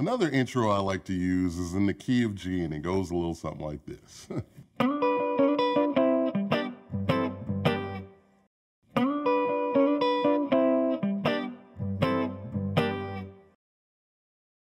Another intro I like to use is in the key of G, and it goes a little something like this.